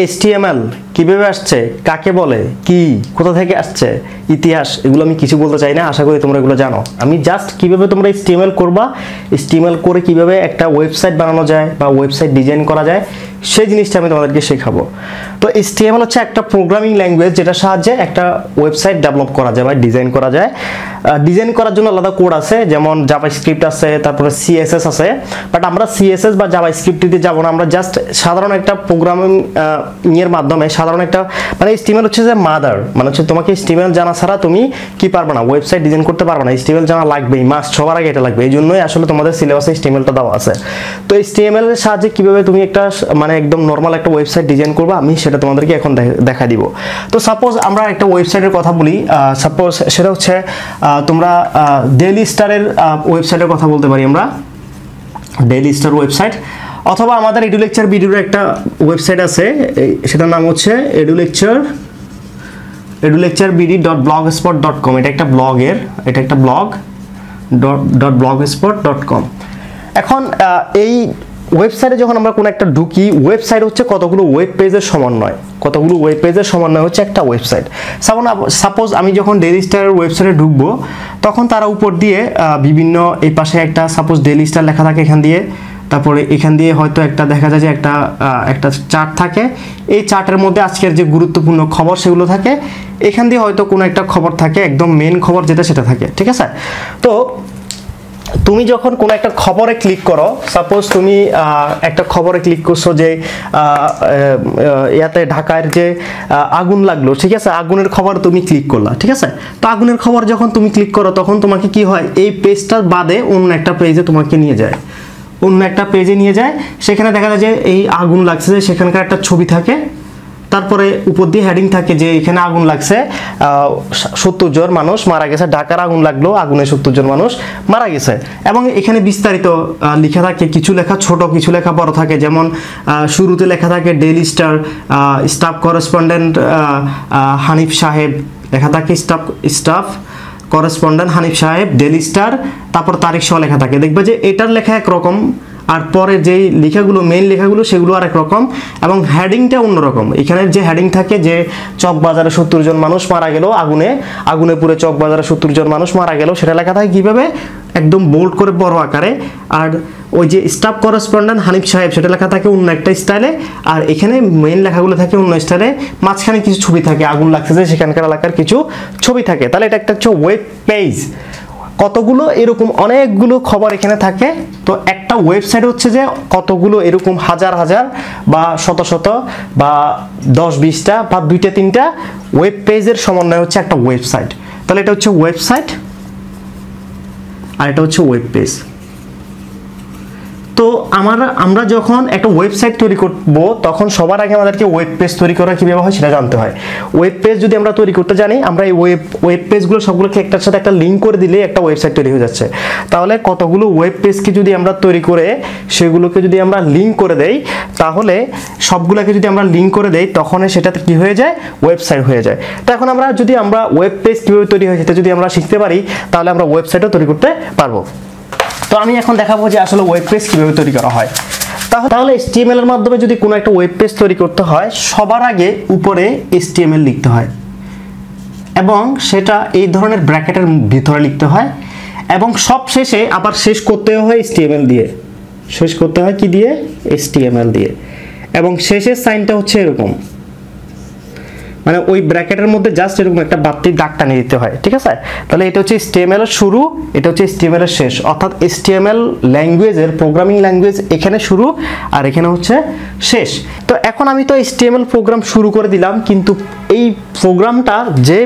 HTML কীভাবে আসছে? কাকে বলে? কি? কোথা থেকে আসছে? ইতিহাস, এগুলো আমি কিছু বলতে চাই না। আশা করি তোমরা এগুলো জানো। আমি জাস্ট কীভাবে তোমরা এসটিএমএল করবা এসটিএমএল করে কীভাবে একটা ওয়েবসাইট বানানো যায় বা ওয়েবসাইট ডিজাইন করা যায়, সেই জিনিসটা আমি তোমাদেরকে শেখাবো। তো এসটিএমএল হচ্ছে একটা প্রোগ্রামিং ল্যাঙ্গুয়েজ যেটা সাহায্যে একটা ওয়েবসাইট ডেভেলপ করা যায় বা ডিজাইন করা যায়। ডিজাইন করার জন্য আলাদা কোড আছে, যেমন জাভা স্ক্রিপ্ট আছে, তারপরে সিএসএস আছে। বাট আমরা সিএসএস বা জাভা স্ক্রিপ্টটিতে যাব না, আমরা জাস্ট সাধারণ একটা প্রোগ্রামিং এর মাধ্যমে সাধারণ একটা মানে স্টিমেল হচ্ছে যে মাদার মানে হচ্ছে তোমাকে স্টিমেল জানা ছাড়া তুমি কি পারবে না, ওয়েবসাইট ডিজাইন করতে পারবে না, স্টিমেল জানা লাগবেই মাস সবার আগে এটা লাগবে এই জন্যই আসলে তোমাদের সিলেবাসে স্টিমেলটা দেওয়া আছে। তো এই স্টিএমএল এর সাহায্যে কীভাবে তুমি একটা মানে একদম নর্মাল একটা ওয়েবসাইট ডিজাইন করবে, আমি সেটা তোমাদেরকে এখন দেখা দিব। তো সাপোজ আমরা একটা ওয়েবসাইটের কথা বলি সাপোজ সেটা হচ্ছে তোমরা ডেইলি স্টারের ওয়েবসাইটের কথা বলতে পারি আমরা। ডেইলি স্টার ওয়েবসাইট অথবা আমাদের এডু লেকচার ভিডিওর একটা ওয়েবসাইট আছে সেটার নাম হচ্ছে edu lecture edu lecture BD dot blogspot dot com এটা একটা ব্লগের এটা একটা blog dot blogspot dot com এখন এই ওয়েবসাইটে যখন আমরা কোনো একটা ঢুকি ওয়েবসাইট হচ্ছে কতগুলো ওয়েব পেজের সমন্বয়, কতগুলো ওয়েব পেজের সমন্বয় হচ্ছে একটা ওয়েবসাইট সাপোজ সাপোজ আমি যখন ডেলি স্টারের ওয়েবসাইটে ঢুকবো, তখন তারা উপর দিয়ে বিভিন্ন, এই পাশে একটা সাপোজ ডেলি স্টার লেখা থাকে এখান দিয়ে তারপরে এখান দিয়ে হয়তো একটা দেখা যায় যে একটা একটা চার্ট থাকে। এই চার্টের মধ্যে আজকের যে গুরুত্বপূর্ণ খবর সেগুলো থাকে। এখান দিয়ে হয়তো কোনো একটা খবর থাকে, একদম মেন খবর যেটা সেটা থাকে, ঠিক আছে? তো তুমি যখন কোনো একটা খবরে ক্লিক করো সাপোজ তুমি একটা খবরে ক্লিক করছ যে ইয়াতে ঢাকার যে আগুন লাগল, ঠিক আছে? আগুনের খবর তুমি ক্লিক করলা, ঠিক আছে? তো আগুনের খবর যখন তুমি ক্লিক করো, তখন তোমাকে কি হয়? এই পেজটার বাদে অন্য একটা পেজে তোমাকে নিয়ে যায়। অন্য একটা পেজে নিয়ে যায়। সেখানে দেখা যায় যে এই আগুন লাগছে যে সেখানকার একটা ছবি থাকে। তারপরে উপর দিয়ে হেডিং থাকে যে এখানে আগুন লাগছে। সত্তর জন মানুষ মারা গেছে। ঢাকার আগুন লাগল, আগুনে সত্তর জন মানুষ মারা গেছে। এবং এখানে বিস্তারিত লেখা থাকে, কিছু লেখা ছোট, কিছু লেখা বড় থাকে। যেমন শুরুতে লেখা থাকে Daily Star staff correspondent Hanif সাহেব, লেখা থাকে স্টাফ স্টাফ করেসপন্ডেন্ট হানিফ সাহেব ডেলি স্টার তারপর তারিখ সহ লেখা থাকে। দেখবে যে এটার লেখা একরকম, আর পরে যেই লেখাগুলো মেইন লেখাগুলো, সেগুলো আরেক রকম এবং হেডিংটা অন্যরকম। এখানে যে হ্যাডিং থাকে যে চক বাজারে সত্তর জন মানুষ মারা গেল আগুনে আগুনে পুরে চক বাজারে সত্তর জন মানুষ মারা গেল, সেটা লেখা থাকে কীভাবে? একদম বোল্ড করে বড় আকারে। আর ওই যে স্টাফ করেসপন্ডেন্ট হানিফ সাহেব, সেটা লেখা থাকে অন্য একটা স্টাইলে আর এখানে মেইন লেখাগুলো থাকে অন্য স্টাইলে মাঝখানে কিছু ছবি থাকে, আগুন লাগছে যে সেখানকার এলাকার কিছু ছবি থাকে। তাহলে এটা একটা হচ্ছে ওয়েব পেজ কতগুলো এরকম অনেকগুলো খবর এখানে থাকে, তো একটা ওয়েবসাইট হচ্ছে যে কতগুলো এরকম হাজার হাজার বা শত শত বা দশ বিশটা বা দুইটা তিনটা ওয়েব পেজের সমন্বয় হচ্ছে একটা ওয়েবসাইট তাহলে এটা হচ্ছে ওয়েবসাইট আর এটা হচ্ছে ওয়েব পেজ তো আমরা আমরা যখন একটা ওয়েবসাইট তৈরি করব, তখন সবার আগে আমাদেরকে ওয়েব পেজ তৈরি করা কীভাবে হয় সেটা জানতে হয়। ওয়েব পেজ যদি আমরা তৈরি করতে জানি, আমরা এই ওয়েব ওয়েব পেজগুলো সবগুলোকে একটার সাথে একটা লিঙ্ক করে দিলে একটা ওয়েবসাইট তৈরি হয়ে যাচ্ছে। তাহলে কতগুলো ওয়েব পেজকে যদি আমরা তৈরি করে, সেগুলোকে যদি আমরা লিঙ্ক করে দেই, তাহলে সবগুলোকে যদি আমরা লিঙ্ক করে দেই তখন সেটাতে কি হয়ে যায়? ওয়েবসাইট হয়ে যায়। তো এখন আমরা যদি আমরা ওয়েব পেজ কীভাবে তৈরি হয় সেটা যদি আমরা শিখতে পারি, তাহলে আমরা ওয়েবসাইটও তৈরি করতে পারব। তো আমি এখন দেখাবো যে আসলে ওয়েব পেজ কীভাবে তৈরি করা হয়। তাহলে এসটিএমএল এর মাধ্যমে যদি কোনো একটা ওয়েব পেজ তৈরি করতে হয়, সবার আগে উপরে এসটিএমএল লিখতে হয়। এবং সেটা এই ধরনের ব্র্যাকেটের ভিতরে লিখতে হয়। এবং সব শেষে আবার শেষ করতে হয় এসটিএমএল দিয়ে। শেষ করতে হয় কি দিয়ে? এসটিএমএল দিয়ে। এবং শেষের সাইনটা হচ্ছে এরকম। মানে ওই ব্র্যাকেটের মধ্যে জাস্ট এরকম একটা বাড়তির দাগ টানিয়ে দিতে হয়, ঠিক আছে? তাহলে এটা হচ্ছে স্টিএমএল এর শুরু, এটা হচ্ছে স্টিএমএল এর শেষ। অর্থাৎ এসটিএমএল ল্যাঙ্গুয়েজের প্রোগ্রামিং ল্যাঙ্গুয়েজ এখানে শুরু আর এখানে হচ্ছে শেষ। তো এখন আমি তো এসটিএমএল প্রোগ্রাম শুরু করে দিলাম, কিন্তু এই প্রোগ্রামটা যে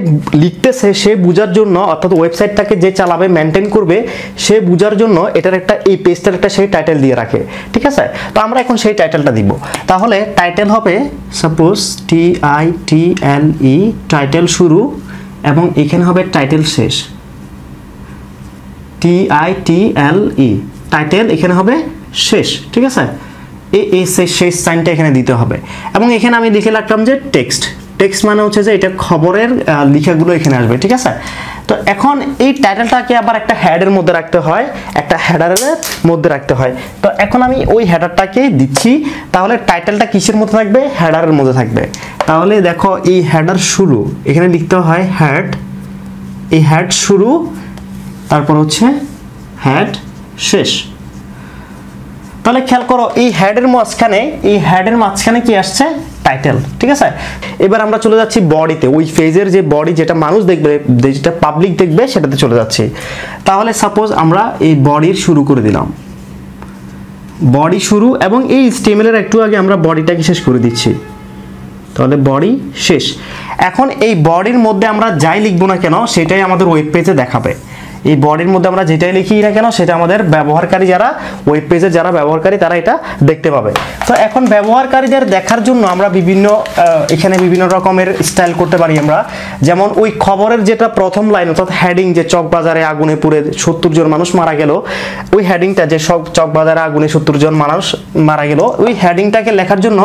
লিখতেছে, সে বোঝার জন্য, অর্থাৎ ওয়েবসাইটটাকে যে চালাবে মেনটেন করবে, সে বোঝার জন্য এটার একটা, এই পেজটার একটা সেই টাইটেল দিয়ে রাখে, ঠিক আছে? তো আমরা এখন সেই টাইটেলটা দিব। তাহলে টাইটেল হবে suppose T I T L E title শুরু, এবং এখানে হবে টাইটেল শেষ। টি I T L E title এখানে হবে শেষ, ঠিক আছে? এই শেষ সাইনটা এখানে দিতে হবে। এবং এখানে আমি লিখে রাখলাম যে টেক্সট টেক্সট মানে হচ্ছে যে এটা খবরের লেখাগুলো এখানে আসবে, ঠিক আছে? তো এখন এই টাইটেলটাকে আবার একটা হেডের মধ্যে রাখতে হয়, একটা হেডারের মধ্যে রাখতে হয়। তো এখন আমি ওই হেডারটাকে দিচ্ছি, তাহলে টাইটেলটা কিসের মধ্যে থাকবে? হেডারের মধ্যে থাকবে। তাহলে দেখো, এই হেডার শুরু, এখানে লিখতে হয় হ্যাড এই হ্যাড শুরু, তারপর হচ্ছে হ্যাড শেষ। তাহলে খেয়াল করো, এই হেডের মাঝখানে, এই হেডের মাঝখানে কি আসছে? টাইটেল ঠিক আছে? এবার আমরা চলে যাচ্ছি বডিতে ওই ফেজের যে বডি যেটা মানুষ দেখবে, যেটা পাবলিক দেখবে, সেটাতে চলে যাচ্ছি। তাহলে সাপোজ আমরা এই বডির শুরু করে দিলাম। বডি শুরু এবং এই স্টেমেলের একটু আগে আমরা বডিটাকে শেষ করে দিচ্ছি। তাহলে বডি শেষ। এখন এই বডির মধ্যে আমরা যাই লিখব না কেন, সেটাই আমাদের ওয়েব পেজে দেখাবে। এই বডির মধ্যে আমরা যেটাই লিখি না কেন, সেটা আমাদের ব্যবহারকারী যারা ওয়েব পেজে যারা ব্যবহারকারী, তারা এটা দেখতে পাবে। তো এখন ব্যবহারকারীদের দেখার জন্য আমরা বিভিন্ন এখানে বিভিন্ন রকমের স্টাইল করতে পারি আমরা। যেমন ওই খবরের যেটা প্রথম লাইন অর্থাৎ হেডিং যে চকবাজারে আগুনে পুড়ে সত্তর জন মানুষ মারা গেল, ওই হেডিংটা যে সব চকবাজারে আগুনে সত্তর জন মানুষ মারা গেল, ওই হেডিংটাকে লেখার জন্য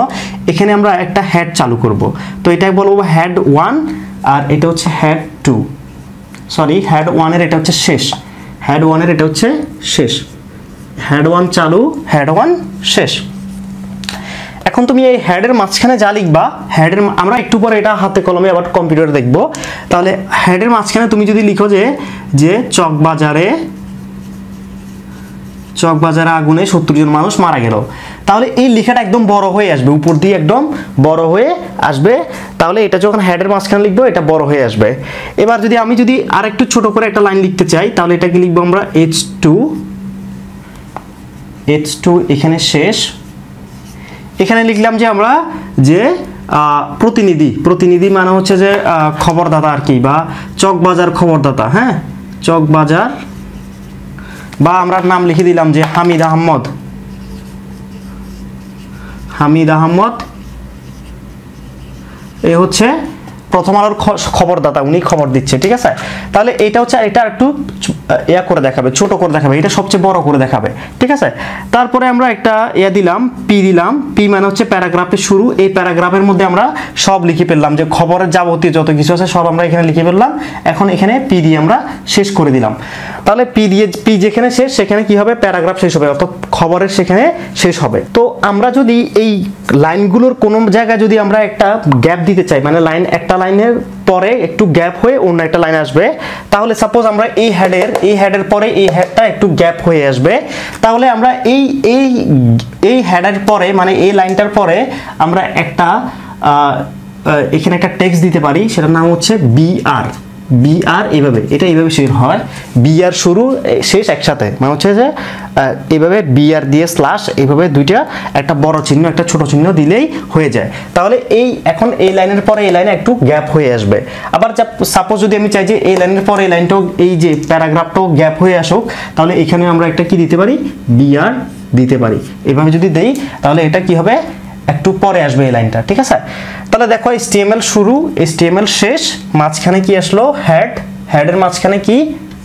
এখানে আমরা একটা হ্যাড চালু করব। তো এটাই বলব হ্যাড ওয়ান আর এটা হচ্ছে হ্যাড টু সরি হ্যাড ওয়ানের এটা হচ্ছে শেষ। হ্যাড ওয়ানের এটা হচ্ছে শেষ। হ্যাড ওয়ান চালু হ্যাড ওয়ান শেষ। এখন তুমি এই হ্যাডের মাঝখানে যা লিখবা হ্যাডের আমরা একটু পরে এটা হাতে কলমে আবার কম্পিউটার দেখব। তাহলে হ্যাডের মাঝখানে তুমি যদি লিখো যে যে চকবাজারে চকবাজারে আগুনে সত্তর জন মানুষ মারা গেল। তাহলে এই লেখাটা একদম বড় হয়ে আসবে, উপর দিয়ে একদম বড় হয়ে আসবে। তাহলে এটা যখন হেডের মাঝখানে লিখব, এটা বড় হয়ে আসবে। এবার যদি আমি যদি আর একটু ছোট করে একটা লাইন লিখতে চাই, তাহলে এটাকে লিখব আমরা এইচ টু এইচ টু এখানে শেষ। এখানে লিখলাম যে আমরা যে প্রতিনিধি। প্রতিনিধি মানে হচ্ছে যে খবরদাতা আর কি, বা চকবাজার খবরদাতা হ্যাঁ? চকবাজার বা আমরা নাম লিখে দিলাম যে হামিদ আহমদ। হামিদ আহমদ, এ হচ্ছে প্রথম আলোর খবরদাতা, উনি খবর দিচ্ছে, ঠিক আছে? তাহলে এটা হচ্ছে, এটা একটু ইয়া করে দেখাবে, ছোট করে দেখাবে, এটা সবচেয়ে বড় করে দেখাবে, ঠিক আছে? তারপরে আমরা একটা ইয়া দিলাম, পি দিলাম, পি মানে হচ্ছে প্যারাগ্রাফের শুরু, এই প্যারাগ্রাফের মধ্যে আমরা সব লিখে ফেললাম, যে খবরের যাবতীয় যত কিছু আছে সব আমরা এখানে লিখে ফেললাম, এখন এখানে পি দিয়ে আমরা শেষ করে দিলাম। তাহলে পি দিয়ে, পি যেখানে শেষ, সেখানে কি হবে? প্যারাগ্রাফ শেষ হবে, অর্থাৎ খবরের সেখানে শেষ হবে। তো আমরা যদি এই লাইনগুলোর কোনো জায়গায় যদি আমরা একটা গ্যাপ দিতে চাই মানে লাইন, একটা লাইনের পরে একটু গ্যাপ হয়ে অন্য একটা লাইন আসবে। তাহলে সাপোজ আমরা এই হেডের এই হেডের পরে এই হেডটা একটু গ্যাপ হয়ে আসবে। তাহলে আমরা এই এই এই হেডের পরে মানে এই লাইনটার পরে আমরা একটা এখানে একটা টেক্সট দিতে পারি, সেটার নাম হচ্ছে বিআর বিআর এইভাবে, এটা এইভাবে শেষ হয়। বিআর শুরু শেষ একসাথে। মানে হচ্ছে যে এইভাবে বিআর দিয়ে স্ল্যাশ এইভাবে দুইটা একটা বড় চিহ্ন, একটা ছোট চিহ্ন দিলেই হয়ে যায়। তাহলে এই, এখন এই লাইনের পরে এই লাইনে একটু গ্যাপ হয়ে আসবে। আবার সাপোজ যদি আমি চাই যে এই লাইনের পরে এই লাইনটাও, এই যে প্যারাগ্রাফটাও গ্যাপ হয়ে আসুক, তাহলে এখানে আমরা একটা কি দিতে পারি? বিআর দিতে পারি। এভাবে যদি দেই, তাহলে এটা কি হবে? একটু পরে আসবে এই লাইনটা, ঠিক আছে? তাহলে দেখো, HTML শুরু, HTML শেষ, মাঝখানে কি আসলো? হেড হেডের মাঝখানে কি?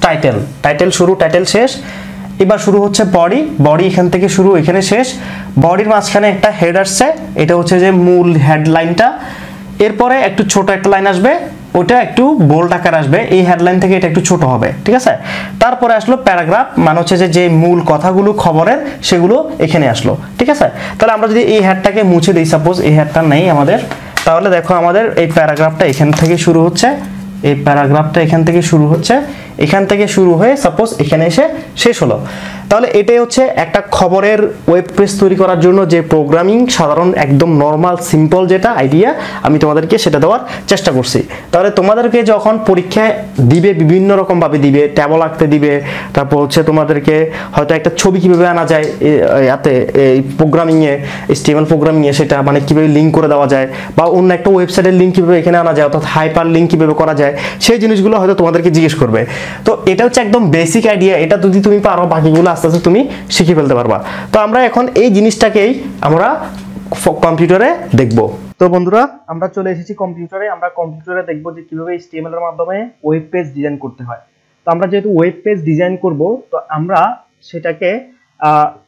টাইটেল টাইটেল শুরু টাইটেল শেষ। এবার শুরু হচ্ছে বডি বডি এখান থেকে শুরু, এখানে শেষ। বডির মাঝখানে একটা হেড আসছে, এটা হচ্ছে যে মূল হেডলাইনটা এরপরে একটু ছোট একটা লাইন আসবে ওটা একটু বোল্ড আকার আসবে, এই হেডলাইন থেকে এটা একটু ছোট হবে, ঠিক আছে? তারপরে আসলো প্যারাগ্রাফ মানে হচ্ছে যে যে মূল কথাগুলো, খবরের, সেগুলো এখানে আসলো, ঠিক আছে? তাহলে আমরা যদি এই হেডটাকে মুছে দিই সাপোজ এই হেডটা নেই আমাদের, তাহলে দেখো আমাদের এই প্যারাগ্রাফটা এখান থেকে শুরু হচ্ছে, এই প্যারাগ্রাফটা এখান থেকে শুরু হচ্ছে এখান থেকে শুরু হয়ে সাপোজ এখানে এসে শেষ হলো। তাহলে এটাই হচ্ছে একটা খবরের ওয়েব পেজ তৈরি করার জন্য যে প্রোগ্রামিং সাধারণ, একদম নর্মাল সিম্পল যেটা আইডিয়া আমি তোমাদেরকে সেটা দেওয়ার চেষ্টা করছি। তাহলে তোমাদেরকে যখন পরীক্ষায় দিবে, বিভিন্ন রকম ভাবে দিবে ট্যাবল আঁকতে দিবে, তারপর হচ্ছে তোমাদেরকে হয়তো একটা ছবি কীভাবে আনা যায়, এ- ইয়াতে, এই প্রোগ্রামিংয়ে স্টেবল প্রোগ্রামিংয়ে সেটা মানে কীভাবে লিঙ্ক করে দেওয়া যায়, বা অন্য একটা ওয়েবসাইটের লিঙ্ক কীভাবে এখানে আনা যায়, অর্থাৎ হাইপার লিঙ্ক কীভাবে করা যায়, সেই জিনিসগুলো হয়তো তোমাদেরকে জিজ্ঞেস করবে। তো এটা হচ্ছে একদম বেসিক আইডিয়া এটা যদি তুমি পারো, বাকিগুলো আস্তে আস্তে তুমি শিখে ফেলতে পারবা। তো আমরা এখন এই জিনিসটাকেই আমরা কম্পিউটারে দেখব। তো বন্ধুরা, আমরা চলে এসেছি কম্পিউটারে আমরা কম্পিউটারে দেখব যে কীভাবে HTML এর মাধ্যমে ওয়েব পেজ ডিজাইন করতে হয়। তো আমরা যেহেতু ওয়েব পেজ ডিজাইন করব, তো আমরা সেটাকে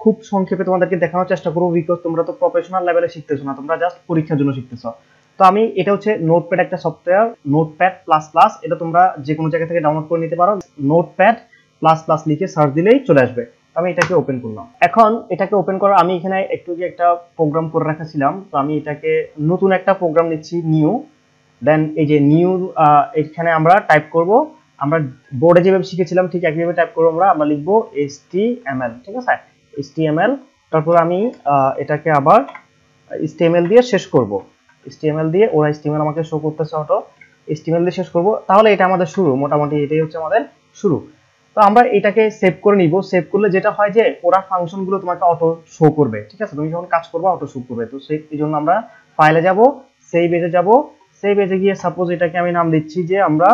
খুব সংক্ষেপে তোমাদেরকে দেখানোর চেষ্টা করব বিকজ তোমরা তো প্রফেশনাল লেভেলে শিখতেছো না, তোমরা জাস্ট পরীক্ষার জন্য শিখতেছো। তো আমি, এটা হচ্ছে নোটপ্যাড একটা সফটওয়্যার নোটপ্যাড প্লাস প্লাস এটা তোমরা যে কোনো জায়গা থেকে ডাউনলোড করে নিতে পারো। নোটপ্যাড প্লাস প্লাস লিখে সার্চ দিলেই চলে আসবে। আমি এটাকে ওপেন করলাম। এখন এটাকে ওপেন করার, আমি এখানে একটু যে একটা প্রোগ্রাম করে রাখেছিলাম, তো আমি এটাকে নতুন একটা প্রোগ্রাম নিচ্ছি নিউ দেন এই যে নিউ এখানে আমরা টাইপ করব। আমরা বোর্ডে যেভাবে শিখেছিলাম, ঠিক একইভাবে টাইপ করব আমরা। আমরা লিখব এস টি এম এল ঠিক আছে? এস টি এম এল তারপর আমি এটাকে আবার এসটিএমএল দিয়ে শেষ করব। এসটিএমএল দিয়ে ওরা এসটিএমএল আমাকে শো করতেছে অটো এসটিএমএল দিয়ে শেষ করব। তাহলে এটা আমাদের শুরু। মোটামুটি এটাই হচ্ছে আমাদের শুরু। তো আমরা এটাকে সেভ করে নিব। সেভ করলে যেটা হয় যে, ওরা ফাংশনগুলো তোমাকে অটো শো করবে। ঠিক আছে? তুমি যখন কাজ করবে অটো শো করবে। তো সেই জন্য আমরা ফাইলে যাব সেই পেজে যাব। সেই পেজে গিয়ে সাপোজ এটাকে আমি নাম দিচ্ছি যে, আমরা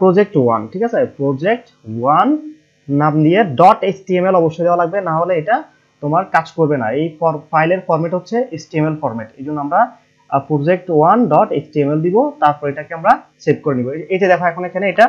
প্রজেক্ট ওয়ান ঠিক আছে? প্রজেক্ট ওয়ান নাম দিয়ে ডট এইচটিএমএল অবশ্যই দেওয়া লাগবে। না হলে এটা তোমার কাজ করবে না। এই ফাইলের ফরম্যাট হচ্ছে এইচটিএমএল ফরম্যাট এই জন্য আমরা প্রজেক্ট ওয়ান ডট এইচটিএমএল দিব, তারপর এটাকে আমরা সেভ করে নিব। এই যে দেখো এখন এখানে এটা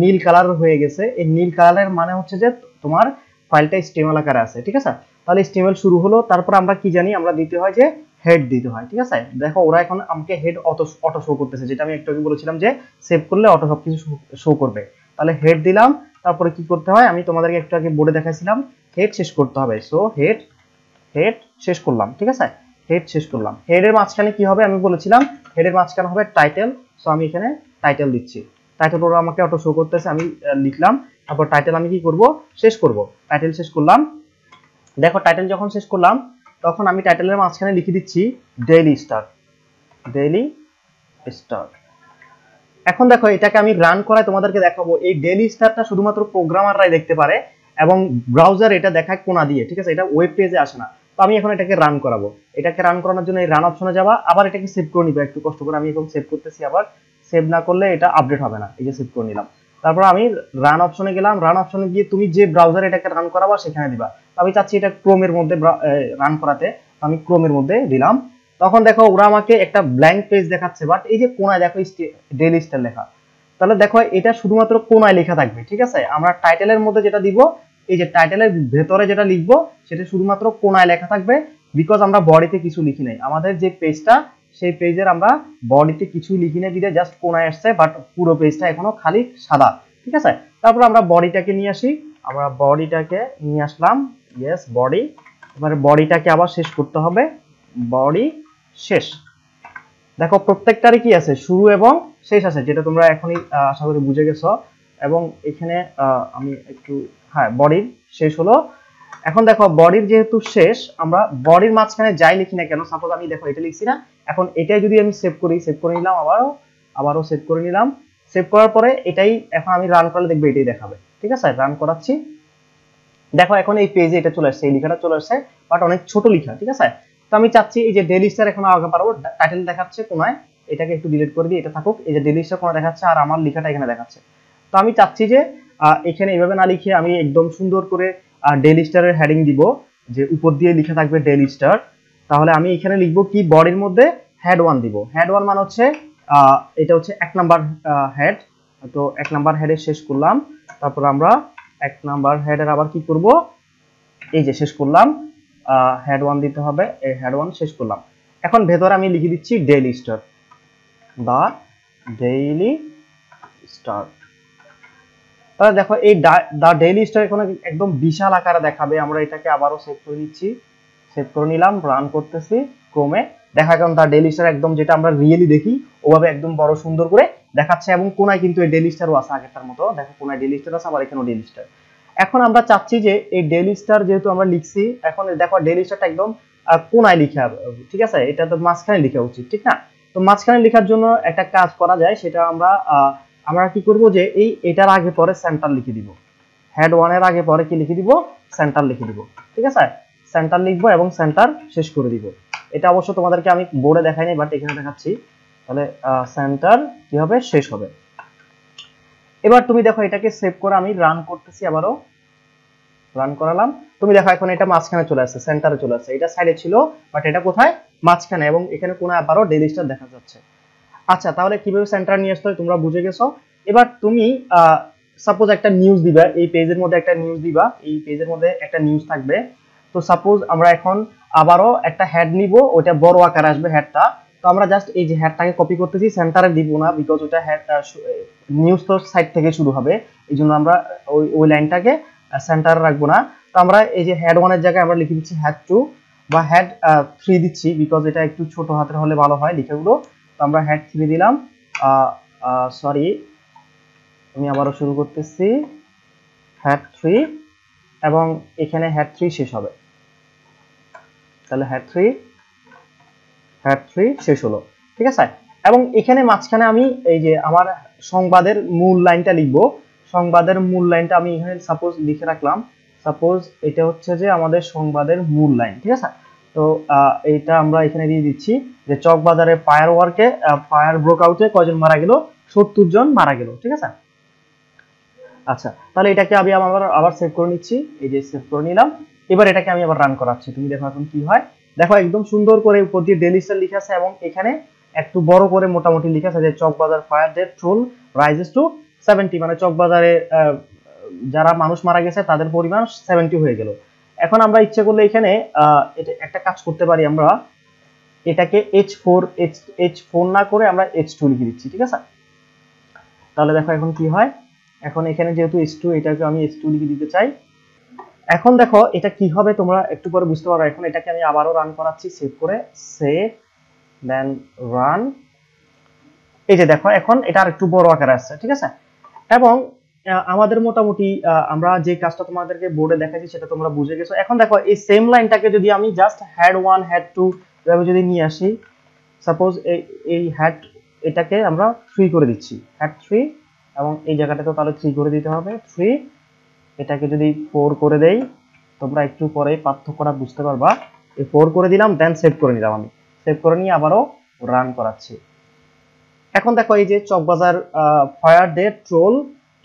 নীল কালার হয়ে গেছে। এই নীল কালারের মানে হচ্ছে যে তোমার ফাইলটা স্টিমেল আকারে আছে, ঠিক আছে? তাহলে স্টিমেল শুরু হলো, তারপর আমরা কি জানি, আমরা দিতে হয় যে হেড দিতে হয়, ঠিক আছে? দেখো, ওরা এখন আমাকে হেড অটো অটো শো করতেছে, যেটা আমি একটু আগে বলেছিলাম যে সেভ করলে অটো সবকিছু শো করবে। তাহলে হেড দিলাম, তারপরে কি করতে হয়, আমি তোমাদেরকে একটু আগে বোর্ডে দেখাইছিলাম হেড শেষ করতে হবে। সো হেড হেড শেষ করলাম, ঠিক আছে? হেড শেষ করলাম। হেডের মাঝখানে কি হবে? আমি বলেছিলাম হেডের মাঝখানে হবে টাইটেল সো আমি এখানে টাইটেল দিচ্ছি। টাইটেল ওরা আমাকে অটো শো করতেছে, আমি লিখলাম। তারপর টাইটেল আমি কি করব? শেষ করব। টাইটেল শেষ করলাম। দেখো টাইটেল যখন শেষ করলাম, তখন আমি টাইটেলের মাঝখানে লিখে দিচ্ছি ডেইলি স্টার ডেইলি স্টার এখন দেখো, এটাকে আমি রান করায় তোমাদেরকে দেখাবো। এই ডেইলি স্টারটা শুধুমাত্র প্রোগ্রামাররাই দেখতে পারে এবং ব্রাউজার এটা দেখায় কোনা দিয়ে, ঠিক আছে? এটা ওয়েব পেজে আসে না। তো আমি এখন এটাকে রান করাবো। এটাকে রান করানোর জন্য এই রান অপশনে যাবা, আবার এটাকে সেভ করে নিবা। একটু কষ্ট করে আমি এখন সেভ করতেছি, আবার সেভ না করলে এটা আপডেট হবে না। এই যে সেভ করে নিলাম। তারপর আমি রান অপশনে গেলাম। রান অপশনে গিয়ে তুমি যে ব্রাউজার এটাকে রান করাবা, সেখানে দিবা। আমি চাচ্ছি এটা ক্রোমের মধ্যে রান করাতে। আমি ক্রোমের মধ্যে দিলাম। তখন দেখো ওরা আমাকে একটা ব্ল্যাঙ্ক পেজ দেখাচ্ছে। বাট এই যে কোনায় দেখো ডেইলি স্টার লেখা। তাহলে দেখো এটা শুধুমাত্র কোনায় লেখা থাকবে, ঠিক আছে? আমরা টাইটেলের মধ্যে যেটা দিব এই যে টাইটেলের ভেতরে যেটা লিখব, সেটা শুধুমাত্র কোনায় লেখা থাকবে বিকজ আমরা বডিতে কিছু লিখি নাই। আমাদের যে পেজটা সেই পেজের আমরা বডিতে কিছু লিখি নাই দিলে জাস্ট কোনায় আসছে বাট পুরো পেজটা এখনও খালি সাদা, ঠিক আছে? তারপর আমরা বডিটাকে নিয়ে আসি। আমরা বডিটাকে নিয়ে আসলাম। ইয়েস বডি এবারে বডিটাকে আবার শেষ করতে হবে। বডি শেষ। দেখো, প্রত্যেকটারই কি আছে? শুরু এবং শেষ আছে, যেটা তোমরা এখনই আশা করি বুঝে গেছো। এবং এখানে আমি একটু হ্যাঁ বডির শেষ হলো। এখন দেখো, বডির যেহেতু শেষ, আমরা বডির মাঝখানে যাই লিখি না কেন? সাপোজ আমি দেখো, এটা লিখছি না। এখন এটাই যদি আমি সেভ করি সেভ করে নিলাম আবারও আবারও সেভ করে নিলাম। সেভ করার পরে এটাই এখন আমি রান করলে দেখবে এটাই দেখাবে। ঠিক আছে? রান করাচ্ছি। দেখো, এখন এই পেজে এটা চলে আসছে, এই লেখাটা চলে আসছে বাট অনেক ছোট লেখা, ঠিক আছে? তো আমি চাচ্ছি এই যে ডেলি স্টার এখন আগে পারব টাইটেল দেখাচ্ছে কোনায়, এটাকে একটু ডিলিট করে দিই, এটা থাকুক। এই যে ডেলি স্টার কোনায় দেখাচ্ছে, আর আমার লেখাটা এখানে দেখাচ্ছে। তো আমি চাচ্ছি যে এখানে এভাবে না লিখে আমি একদম সুন্দর করে ডেইলি স্টারের হেডিং দিব, যে উপর দিয়ে লিখে থাকবে ডেইলি স্টার তাহলে আমি এখানে লিখব কি? বডির মধ্যে হেড ওয়ান দিব। হেড ওয়ান মানে হচ্ছে এটা হচ্ছে এক নাম্বার হেড তো এক নাম্বার হেডে শেষ করলাম। তারপর আমরা এক নাম্বার হেডের আবার কি করব? এই যে শেষ করলাম। হেড ওয়ান দিতে হবে। এই হেড ওয়ান শেষ করলাম। এখন ভেতরে আমি লিখে দিচ্ছি ডেইলি স্টার বা ডেইলি স্টার তাহলে দেখো এই দা ডেইলি স্টার এখানে একদম বিশাল আকারে দেখাবে, আমরা এটাকে আবারও সেভ করে নিচ্ছি। সেভ করে নিলাম রান করতেছি ক্রমে দেখা গেল তার ডেইলি স্টার একদম যেটা আমরা রিয়েলি দেখি, ওভাবে একদম বড় সুন্দর করে দেখাচ্ছে এবং কোনায় কিন্তু এই ডেইলি স্টারও আছে আগেরটার মতো। দেখো কোনায় ডেইলি স্টার আছে, আবার এখানেও ডেইলি স্টার এখন আমরা চাচ্ছি যে এই ডেইলি স্টার যেহেতু আমরা লিখছি, এখন দেখো ডেইলি স্টারটা একদম কোনায় লিখা, ঠিক আছে? এটা তো মাঝখানে লিখা উচিত, ঠিক না? তো মাঝখানে লেখার জন্য একটা কাজ করা যায়, সেটা আমরা আমরা কি করব যে এই এটার আগে পরে সেন্টার লিখে দিব। হেড ওয়ানের আগে পরে কি লিখে দিব? সেন্টার লিখে দিব। ঠিক আছে? সেন্টার লিখব এবং সেন্টার শেষ করে দিব। এটা অবশ্য তোমাদেরকে আমি বোর্ডে দেখাই নাই বাট এখানে দেখাচ্ছি। তাহলে সেন্টার কি হবে? শেষ হবে। এবার তুমি দেখো এটাকে সেভ করে আমি রান করতেছি আবারও। রান করালাম। তুমি দেখো এখন এটা মাঝখানে চলে আসছে সেন্টারে চলে আসছে। এটা সাইডে ছিল বাট এটা কোথায়? মাঝখানে এবং এখানে কোনো আবারও ডেলি স্টার দেখা যাচ্ছে। আচ্ছা তাহলে কীভাবে সেন্টার নিয়ে আসতে হয় তোমরা বুঝে গেছো? এবার তুমি সাপোজ একটা নিউজ দিবা, এই পেজের মধ্যে একটা নিউজ দিবা, এই পেজের মধ্যে একটা নিউজ থাকবে। তো সাপোজ আমরা এখন আবারও একটা হেড নিব, ওইটা বড় আকার আসবে হেডটা তো আমরা জাস্ট এই যে হেডটাকে কপি করতেছি সেন্টারে দিব না বিকজ ওটা হেড নিউজ তো সাইড থেকে শুরু হবে। এই জন্য আমরা ওই ওই লাইনটাকে সেন্টারে রাখব না। তো আমরা এই যে হেড ওয়ানের জায়গায় আমরা লিখে দিচ্ছি হেড টু বা হেড থ্রি দিচ্ছি বিকজ এটা একটু ছোট হাতের হলে ভালো হয় লিখেগুলো তো আমরা হেড থ্রি দিলাম। সরি আমি আবারও শুরু করতেছি। হেড থ্রি এবং এখানে হেড থ্রি শেষ হবে। তাহলে হেড থ্রি হেড থ্রি শেষ হলো। ঠিক আছে? এবং এখানে মাঝখানে আমি এই যে আমার সংবাদের মূল লাইনটা লিখব। সংবাদের মূল লাইনটা আমি এখানে সাপোজ লিখে রাখলাম। সাপোজ এটা হচ্ছে যে আমাদের সংবাদের মূল লাইন, ঠিক আছে? তো এইটা আমরা এখানে দিয়ে দিচ্ছি যে চকবাজারে ফায়ার ওয়ার্কে ফায়ার ব্রোকআউটে কয়জন মারা গেল? সত্তর জন মারা গেল, ঠিক আছে? আচ্ছা তাহলে এটাকে আমি আবার আবার সেভ করে নিচ্ছি। এই যে সেভ করে নিলাম। এবার এটাকে আমি আবার রান করাচ্ছি। তুমি দেখো এখন কি হয়। দেখো, একদম সুন্দর করে উপর দিয়ে ডেলি স্টার লিখে আছে এবং এখানে একটু বড় করে মোটামুটি লিখে আছে যে Chawkbazar fire death toll rises to seventy মানে চকবাজারে যারা মানুষ মারা গেছে, তাদের পরিমাণ সেভেন্টি হয়ে গেল। এখন আমরা ইচ্ছে করলে এখানে একটা কাজ করতে পারি আমরা। এটাকে এইচ ফোর এইচ ফোর না করে আমরা এইচ টু লিখে দিচ্ছি, ঠিক আছে? তাহলে দেখো এখন কি হয়? এখন এখানে যেহেতু এইচ টু এটাকে আমি এইচ টু লিখে দিতে চাই। এখন দেখো, এটা কি হবে তোমরা একটু পরে বুঝতে পারো এখন এটাকে আমি আবারও রান করাচ্ছি সেভ করে। সেভ দেন রান এই যে দেখো, এখন এটা আর একটু বড় আকারে আসছে, ঠিক আছে? এবং আমাদের মোটামুটি আমরা যে কাজটা তোমাদেরকে বোর্ডে দেখাচ্ছি সেটা তোমরা বুঝে গেছো। এখন দেখো, এই সেম লাইনটাকে যদি আমি just head one head two এভাবে যদি নিয়ে আসি সাপোজ এই এই হেড এটাকে আমরা থ্রি করে দিচ্ছি। হেড থ্রি এবং এই জায়গাটাতে তাহলে থ্রি করে দিতে হবে। থ্রি এটাকে যদি ফোর করে দেই, তোমরা একটু পরে পার্থক্যটা বুঝতে পারবা। এই ফোর করে দিলাম দেন সেভ করে নিলাম আমি। সেভ করে নিয়ে আবারও রান করাচ্ছি। এখন দেখো, এই যে Chawkbazar fire death toll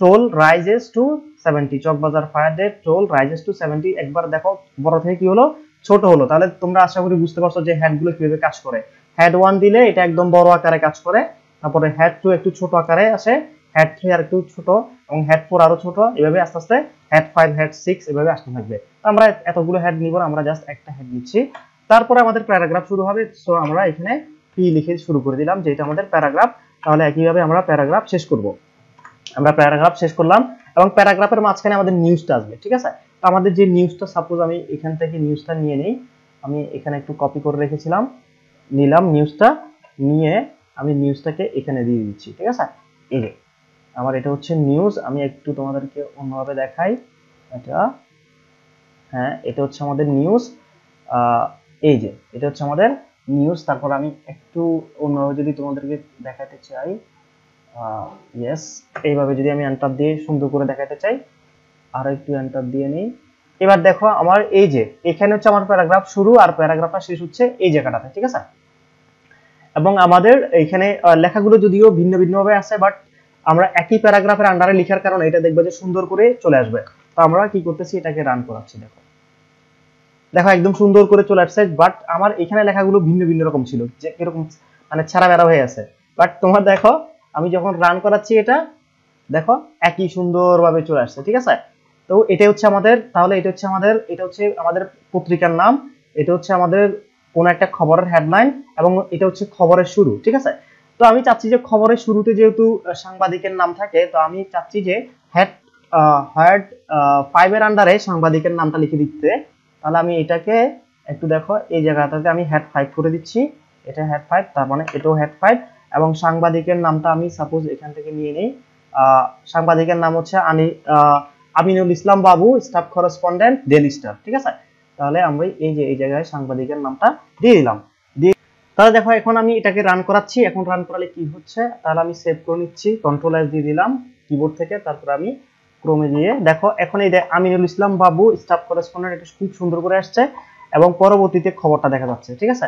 toll rises to seventy, Chawkbazar fire death toll rises to seventy. একবার দেখো, বড় থেকে কি হলো? ছোট হলো। তাহলে তোমরা আশা করি বুঝতে পারছ যে হেডগুলো কীভাবে কাজ করে। হেড ওয়ান দিলে এটা একদম বড় আকারে কাজ করে। তারপরে হেড টু একটু ছোট আকারে আসে। হেড থ্রি আর একটু ছোট এবং হেড ফোর আরও ছোট। এভাবে আস্তে আস্তে হেড ফাইভ হেড সিক্স এভাবে আসতে থাকবে। আমরা এতগুলো হেড নিব আমরা জাস্ট একটা হেড নিচ্ছি। তারপরে আমাদের প্যারাগ্রাফ শুরু হবে। সো আমরা এখানে পি লিখে শুরু করে দিলাম, যেটা আমাদের প্যারাগ্রাফ তাহলে একইভাবে আমরা প্যারাগ্রাফ শেষ করব। আমরা প্যারাগ্রাফ শেষ করলাম এবং প্যারাগ্রাফের মাঝখানে আমাদের নিউজটা আসবে, ঠিক আছে? তো আমাদের যে নিউজটা সাপোজ আমি এখান থেকে নিউজটা নিয়ে নিই, আমি এখানে একটু কপি করে রেখেছিলাম, নিলাম নিউজটা, নিয়ে আমি নিউজটাকে এখানে দিয়ে দিচ্ছি, ঠিক আছে? এই যে, আমার এটা হচ্ছে নিউজ, আমি একটু তোমাদেরকে অন্যভাবে দেখাই, এটা হ্যাঁ এটা হচ্ছে আমাদের নিউজ এই যে, এটা হচ্ছে আমাদের নিউজ, তারপর আমি একটু অন্যভাবে যদি তোমাদেরকে দেখাতে চাই ইয়েস এইভাবে যদি আমি এন্টার দিয়ে সুন্দর করে দেখাতে চাই, আর একটু এন্টার দিয়ে নিই। এবার দেখো আমার এই যে, এখানে হচ্ছে আমার প্যারাগ্রাফ শুরু আর প্যারাগ্রাফটা শেষ হচ্ছে এই জায়গাটাতে, ঠিক আছে? এবং আমাদের এখানে লেখাগুলো যদিও ভিন্ন ভিন্নভাবে আছে বাট আমরা একই প্যারাগ্রাফের আন্ডারে লেখার কারণে এটা দেখবে যে সুন্দর করে চলে আসবে। তো আমরা কি করতেছি, এটাকে রান করাচ্ছি, দেখো। দেখো, একদম সুন্দর করে চলে আসছে বাট আমার এখানে লেখাগুলো ভিন্ন ভিন্ন রকম ছিল, যে কীরকম মানে ছাড়া বেড়া হয়ে আছে। বাট তোমার দেখো আমি যখন রান করাচ্ছি এটা, দেখো, একই সুন্দরভাবে চলে আসছে, ঠিক আছে? তো এটা হচ্ছে আমাদের, তাহলে এটা হচ্ছে আমাদের, এটা হচ্ছে আমাদের পত্রিকার নাম, এটা হচ্ছে আমাদের কোন একটা খবরের হেডলাইন এবং এটা হচ্ছে খবরের শুরু, ঠিক আছে? তো আমি চাচ্ছি যে খবরের শুরুতে যেহেতু সাংবাদিকের নাম থাকে, তো আমি চাচ্ছি যে হেড হেড ফাইভের আন্ডারে সাংবাদিকের নামটা লিখে দিতে। তাহলে আমি এটাকে একটু দেখো, এই জায়গাটাতে আমি হেড ফাইভ করে দিচ্ছি। এটা হেড ফাইভ তার মানে এটাও হেড ফাইভ এবং সাংবাদিকের নামটা আমি সাপোজ এখান থেকে নিয়ে নিই। সাংবাদিকের নাম হচ্ছে আনি আমিনুল ইসলাম বাবু স্টাফ করেসপন্ডেন্ট ডেলি স্টার ঠিক আছে? তাহলে আমরা এই যে, এই জায়গায় সাংবাদিকের নামটা দিয়ে দিলাম। দিয়ে তাহলে দেখো, এখন আমি এটাকে রান করাচ্ছি। এখন রান করালে কি হচ্ছে? তাহলে আমি সেভ করে নিচ্ছি কন্ট্রোল এস দিয়ে দিলাম কিবোর্ড থেকে, তারপর আমি ক্রমে দিয়ে দেখো, এখন এই আমিনুল ইসলাম বাবু স্টাফ করেসপন্ডেন্ট এটা খুব সুন্দর করে আসছে এবং পরবর্তীতে খবরটা দেখা যাচ্ছে, ঠিক আছে?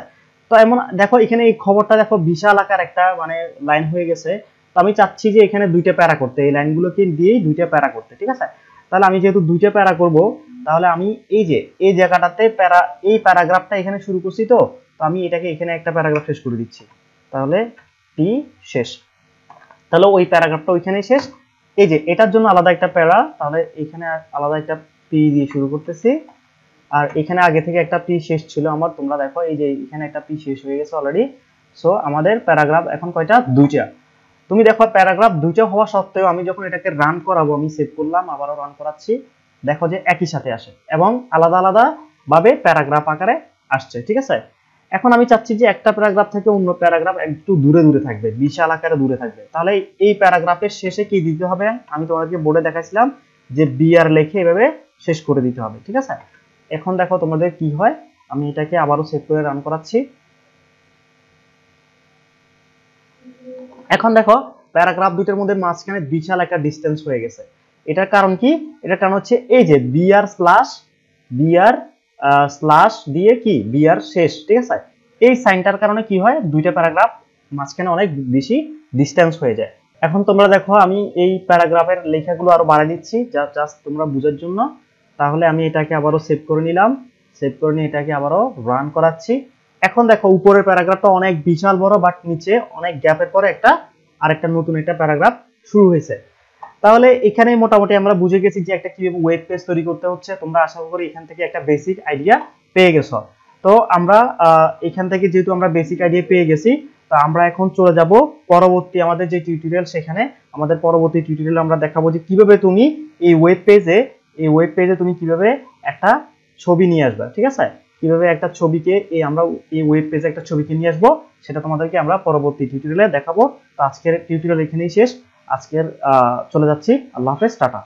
তো এমন, দেখো এখানে এই খবরটা দেখো বিশাল আকার একটা মানে লাইন হয়ে গেছে। তো আমি চাচ্ছি যে এখানে দুইটা প্যারা করতে, এই লাইনগুলোকে দিয়েই দুইটা প্যারা করতে, ঠিক আছে? তাহলে আমি যেহেতু দুইটা প্যারা করব, তাহলে আমি এই যে, এই জায়গাটাতে প্যারা, এই প্যারাগ্রাফটা এখানে শুরু করছি তো তো আমি এটাকে এখানে একটা প্যারাগ্রাফ শেষ করে দিচ্ছি। তাহলে টি শেষ। তাহলে ওই প্যারাগ্রাফটা ওইখানে শেষ। এই যে, এটার জন্য আলাদা একটা প্যারা, তাহলে এখানে আলাদা একটা পি দিয়ে শুরু করতেছি। আর এখানে আগে থেকে একটা পি শেষ ছিল আমার, তোমরা দেখো এই যে এখানে একটা পি শেষ হয়ে গেছে অলরেডি সো আমাদের প্যারাগ্রাফ এখন কয়টা? দুইটা। তুমি দেখো প্যারাগ্রাফ দুইটা হওয়া সত্ত্বেও আমি যখন এটাকে রান করাবো, আমি সেভ করলাম, আবারও রান করাচ্ছি। দেখো যে একই সাথে আসে এবং আলাদা আলাদা ভাবে প্যারাগ্রাফ আকারে আসছে, ঠিক আছে? এখন আমি চাচ্ছি যে একটা প্যারাগ্রাফ থেকে অন্য প্যারাগ্রাফ একটু দূরে দূরে থাকবে, বিশাল আকারে দূরে থাকবে। তাহলে এই প্যারাগ্রাফের শেষে কি দিতে হবে? আমি তোমাদেরকে বোর্ডে দেখাইছিলাম যে বিআর লেখে এভাবে শেষ করে দিতে হবে, ঠিক আছে? এখন দেখো তোমাদের কি হয়। আমি এটাকে আবারও সেভ করে রান করাচ্ছি। এখন দেখো প্যারাগ্রাফ দুইটার মধ্যে মাঝখানে বিশাল একটা ডিস্টেন্স হয়ে গেছে। এটার কারণ কি? এটার কারণ হচ্ছে এই যে বিআর স্ল্যাশ বিআর স্ল্যাশ দিয়ে কি? বিআর শেষ, ঠিক আছে? এই সাইনটার কারণে কি হয়? দুইটা প্যারাগ্রাফ মাঝখানে অনেক বেশি ডিস্টেন্স হয়ে যায়। এখন তোমরা দেখো, আমি এই প্যারাগ্রাফের লেখাগুলো আরও বাড়াই দিচ্ছি জাস্ট তোমরা বোঝার জন্য। তাহলে আমি এটাকে আবারও সেভ করে নিলাম। সেভ করে নিয়ে এটাকে আবারও রান করাচ্ছি। এখন দেখো, উপরের প্যারাগ্রাফটা অনেক বিশাল বড় বাট নিচে অনেক গ্যাপের পরে একটা, আরেকটা নতুন একটা প্যারাগ্রাফ শুরু হয়েছে। তাহলে এখানে মোটামুটি আমরা বুঝে গেছি যে একটা কীভাবে ওয়েব পেজ তৈরি করতে হচ্ছে। তোমরা আশা করি এখান থেকে একটা বেসিক আইডিয়া পেয়ে গেছো। তো আমরা এখান থেকে যেহেতু আমরা বেসিক আইডিয়া পেয়ে গেছি, তো আমরা এখন চলে যাব পরবর্তী আমাদের যে টিউটোরিয়াল সেখানে আমাদের পরবর্তী টিউটোরিয়াল আমরা দেখাবো যে কীভাবে তুমি এই ওয়েব পেজে এই ওয়েব পেজে তুমি কীভাবে একটা ছবি নিয়ে আসবে, ঠিক আছে? কীভাবে একটা ছবিকে এই আমরা এই ওয়েব পেজে একটা ছবিকে নিয়ে আসব, সেটা তোমাদেরকে আমরা পরবর্তী টিউটোরিয়ালে দেখাবো। তো আজকের টিউটোরিয়াল এখানেই শেষ। আজকের চলে যাচ্ছি। আল্লাহ হাফেজ, টাটা।